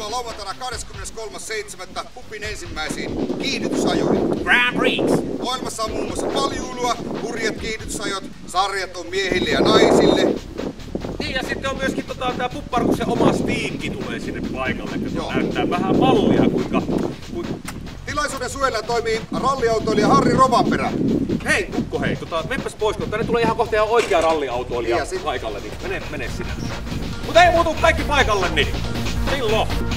Tervetuloa lauantaina 23.7. Pupin ensimmäisiin kiihdytysajoihin. Grand Prix. Maailmassa on muun muassa paljuulua, hurjat kiihdytysajot, sarjat on miehille ja naisille. Niin ja sitten on myöskin tota, tää Pupparuksen oma stiikki tulee sinne paikalle, että Joo. näyttää vähän mallia kuinka... kuinka... Tilaisuuden suojella toimii ralliautoilija Harri Rovanperä. Hei Kukko hei, tota, menpäs pois, kun tänne tulee ihan kohta ihan oikea ralliautoilija Niin, sit- paikalle, niin mene, mene sinä. Mutta ei muutu kaikki paikalle, niin silloin.